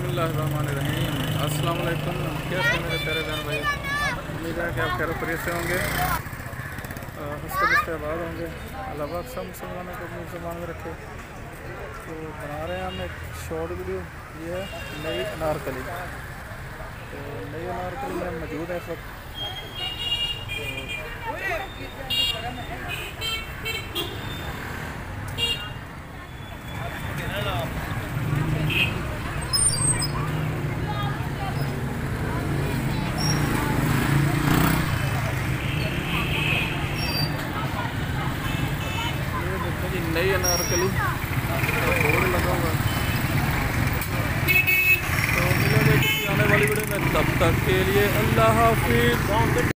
बसमीम अस्सलाम वालेकुम कैसे मेरे प्यारे बहन भाई? उम्मीद है कि आप खैर से होंगे। हँसते आबाद होंगे। अलावा सब मुसलमानों को अपनी जबान में रखे। तो बना रहे हैं हम एक शॉर्ट वीडियो। ये है नई अनारकली। तो नई अनारकली में मौजूद है इस वक्त। नई अनारकली बोर्ड लगा हुआ तो मिलेंगे आने वाली वीडियो में तब तक के लिए अल्लाह हाफिज़।